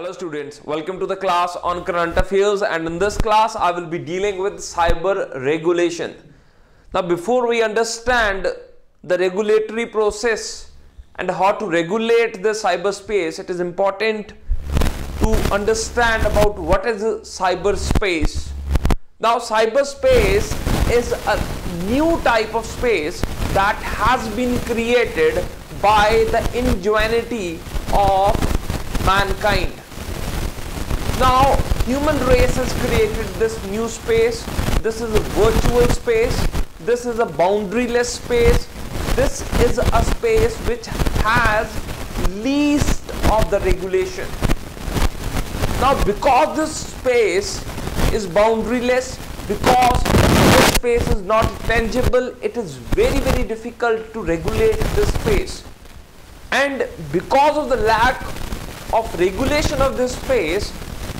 Hello students, welcome to the class on current affairs and in this class I will be dealing with cyber regulation. Now before we understand the regulatory process and how to regulate the cyberspace, it is important to understand about what is cyberspace. Now cyberspace is a new type of space that has been created by the ingenuity of mankind. Now, human race has created this new space. This is a virtual space. This is a boundaryless space. This is a space which has least of the regulation. Now, because this space is boundaryless, because this space is not tangible, it is very, very difficult to regulate this space. And because of the lack of regulation of this space,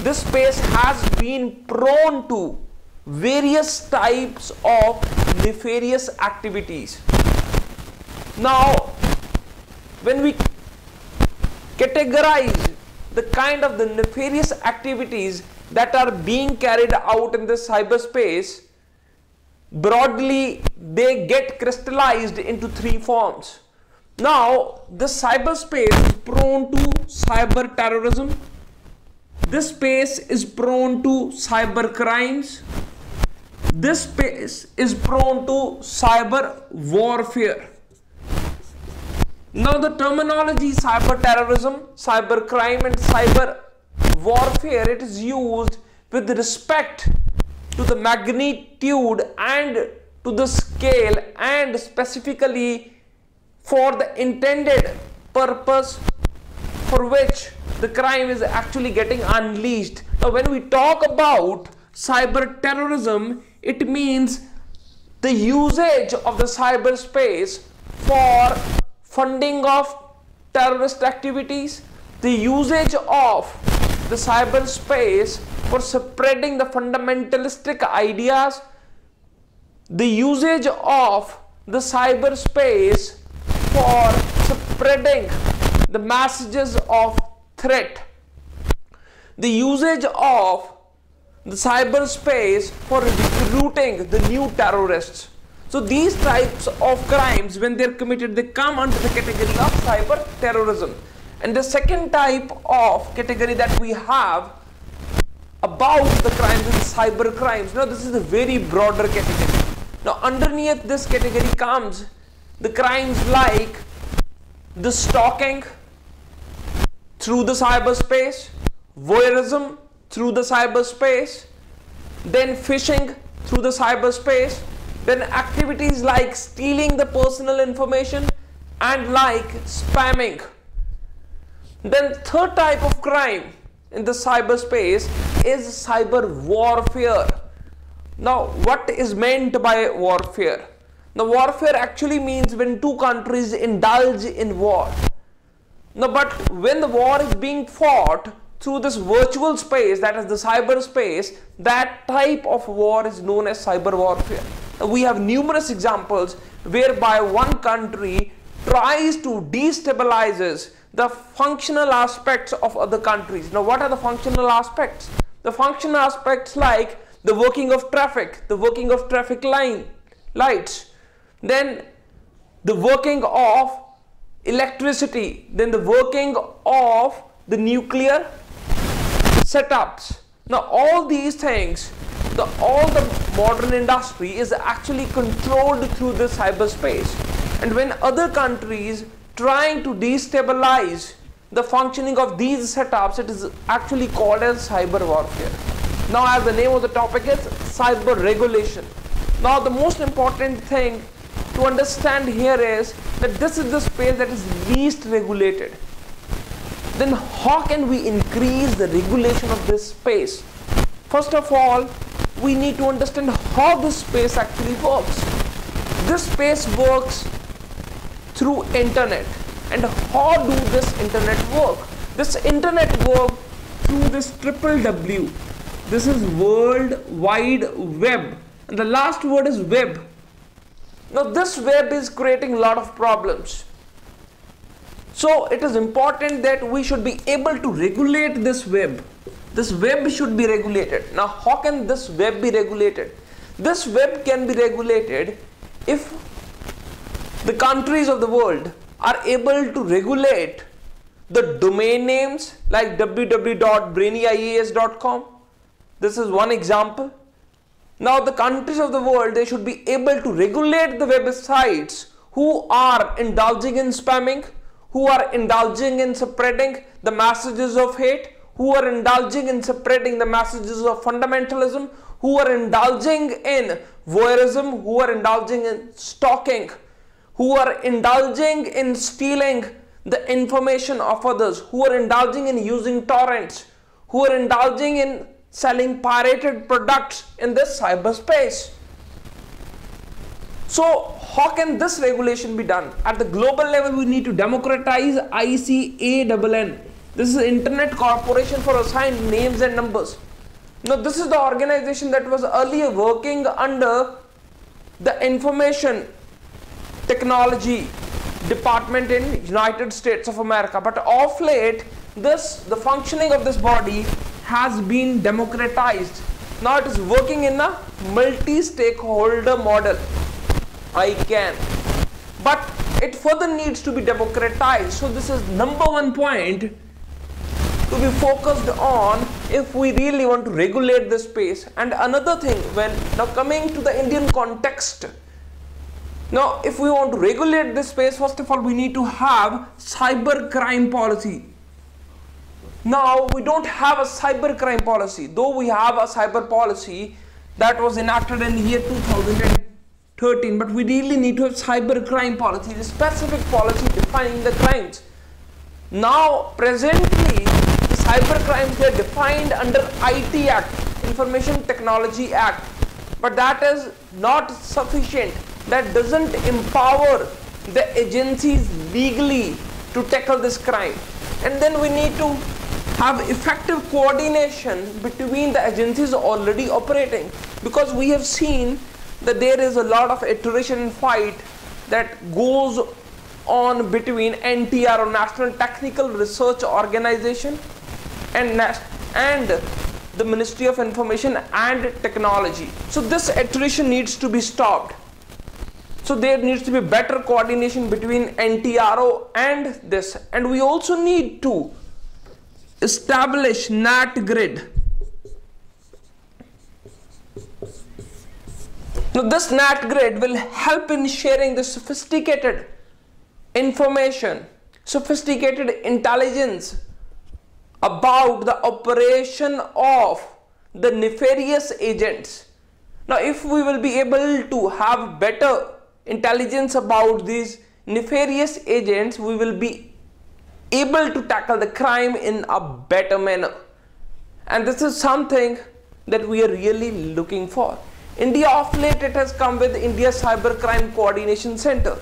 this space has been prone to various types of nefarious activities. Now, when we categorize the kind of the nefarious activities that are being carried out in this cyberspace, broadly they get crystallized into three forms. Now, the cyberspace is prone to cyber terrorism. This space is prone to cyber crimes. This space is prone to cyber warfare. Now, the terminology cyber terrorism, cyber crime, and cyber warfare it is used with respect to the magnitude and to the scale and specifically for the intended purpose for which the crime is actually getting unleashed. Now, when we talk about cyber terrorism, it means the usage of the cyberspace for funding of terrorist activities, the usage of the cyberspace for spreading the fundamentalistic ideas, the usage of the cyberspace for spreading the messages of threat, the usage of the cyberspace for recruiting the new terrorists. So these types of crimes, when they're committed, they come under the category of cyber terrorism. And the second type of category that we have about the crimes is cyber crimes. Now this is a very broader category. Now underneath this category comes the crimes like the stalking through the cyberspace, voyeurism through the cyberspace, then phishing through the cyberspace, then activities like stealing the personal information and like spamming. Then third type of crime in the cyberspace is cyber warfare. Now what is meant by warfare? The warfare actually means when two countries indulge in war. Now, but when the war is being fought through this virtual space, that is the cyberspace, that type of war is known as cyber warfare. We have numerous examples whereby one country tries to destabilizes the functional aspects of other countries. Now, what are the functional aspects? The functional aspects like the working of traffic, the working of traffic line, lights, then the working of electricity, then the working of the nuclear setups. Now all these things, the, all the modern industry is actually controlled through the cyberspace. And when other countries trying to destabilize the functioning of these setups, it is actually called as cyber warfare. Now as the name of the topic is cyber regulation. Now the most important thing to understand here is that this is the space that is least regulated. Then how can we increase the regulation of this space? First of all, we need to understand how this space actually works. This space works through internet. And how do this internet work? This internet work through this triple W. This is World Wide Web. And the last word is web now this web is creating a lot of problems. So it is important that we should be able to regulate this web. This web should be regulated. Now how can this web be regulated? This web can be regulated if the countries of the world are able to regulate the domain names like www.brainyias.com. This is one example. Now the countries of the world, they should be able to regulate the websites who are indulging in spamming, who are indulging in spreading the messages of hate, who are indulging in spreading the messages of fundamentalism, who are indulging in voyeurism, who are indulging in stalking, who are indulging in stealing the information of others, who are indulging in using torrents, who are indulging in selling pirated products in this cyberspace. So how can this regulation be done? At the global level, we need to democratize ICANN. This is Internet Corporation for Assigned Names and Numbers. Now, this is the organization that was earlier working under the Information Technology Department in United States of America. But of late, this the functioning of this body has been democratized. Now it is working in a multi-stakeholder model. I can. But it further needs to be democratized. So this is number one point to be focused on if we really want to regulate the space. And another thing, when now coming to the Indian context, now if we want to regulate this space, first of all, we need to have cyber crime policy. Now we don't have a cyber crime policy, though we have a cyber policy that was enacted in the year 2013, but we really need to have cyber crime policy the specific policy defining the crimes. Now presently the cyber crimes are defined under IT Act Information Technology Act but that is not sufficient. That doesn't empower the agencies legally to tackle this crime. And then we need to have effective coordination between the agencies already operating because we have seen that there is a lot of iteration fight that goes on between NTRO or National Technical Research Organization and, and the Ministry of Information and Technology. So this iteration needs to be stopped. So there needs to be better coordination between NTRO and this. And we also need to establish NAT grid Now this NAT grid will help in sharing the sophisticated information, sophisticated intelligence about the operation of the nefarious agents. Now if we will be able to have better intelligence about these nefarious agents, we will be able to tackle the crime in a better manner. And this is something that we are really looking for. India of late it has come with India Cybercrime Coordination Center.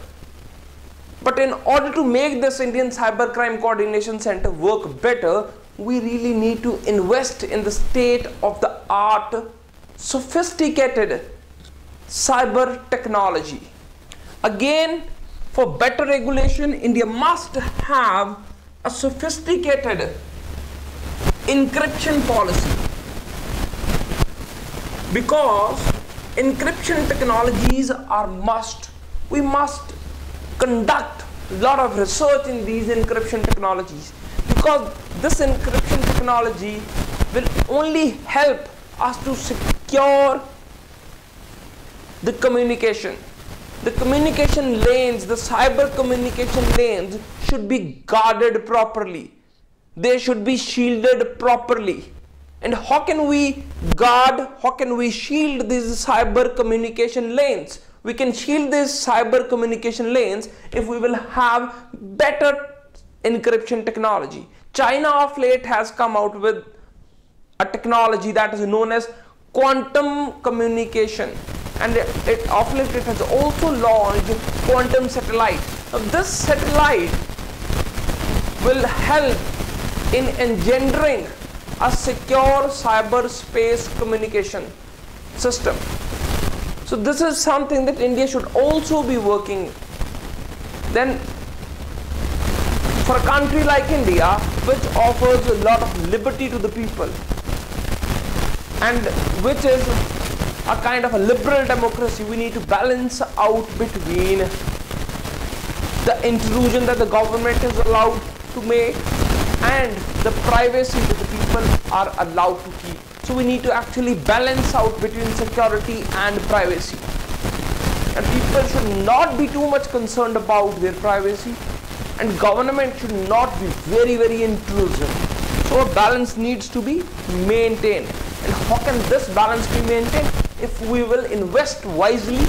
But in order to make this Indian Cybercrime Coordination Center work better, we really need to invest in the state of the art, sophisticated cyber technology. Again, for better regulation, India must have a sophisticated encryption policy because encryption technologies are must. We must conduct a lot of research in these encryption technologies because this encryption technology will only help us to secure the communication. The communication lanes, the cyber communication lanes should be guarded properly. They should be shielded properly. And how can we guard, how can we shield these cyber communication lanes? We can shield these cyber communication lanes if we will have better encryption technology. China of late has come out with a technology that is known as quantum communication and it, it it has also launched quantum satellite. Now this satellite will help in engendering a secure cyberspace communication system. So this is something that India should also be working. Then For a country like India, which offers a lot of liberty to the people and which is a kind of a liberal democracy, we need to balance out between the intrusion that the government is allowed to make and the privacy that the people are allowed to keep. So we need to actually balance out between security and privacy. And people should not be too much concerned about their privacy and government should not be very very intrusive. So a balance needs to be maintained. And how can this balance be maintained? If we will invest wisely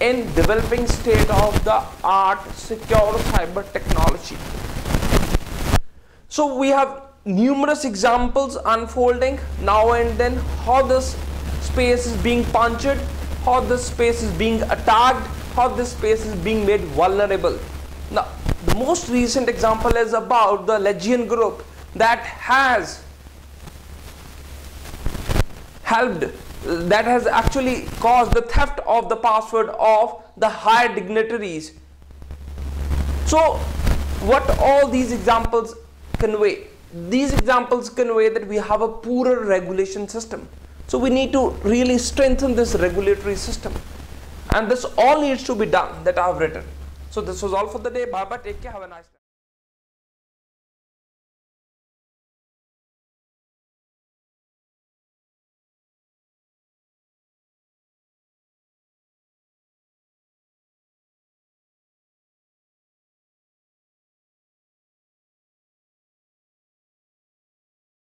in developing state of the art secure cyber technology. So we have numerous examples unfolding now and then how this space is being punctured, how this space is being attacked, how this space is being made vulnerable. Now the most recent example is about the Legion group that has helped that has actually caused the theft of the password of the higher dignitaries. So what all these examples convey? These examples convey that we have a poorer regulation system. So we need to really strengthen this regulatory system. And this all needs to be done that I have written. So this was all for the day. Bye bye. Take care. Have a nice